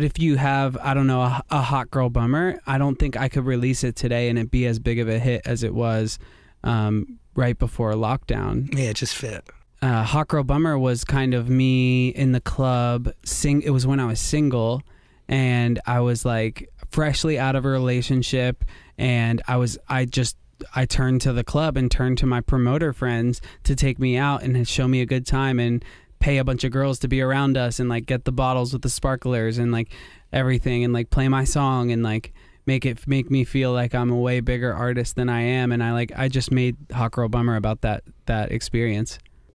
But if you have, I don't know, a, a hot girl bummer, I don't think I could release it today and it be as big of a hit as it was um, right before lockdown. Yeah, it just fit. Uh, hot girl bummer was kind of me in the club. Sing. It was when I was single, and I was like freshly out of a relationship, and I was I just I turned to the club and turned to my promoter friends to take me out and show me a good time and pay a bunch of girls to be around us and like get the bottles with the sparklers and like everything and like play my song and like make it make me feel like I'm a way bigger artist than I am and I like I just made Hot Girl Bummer about that that experience.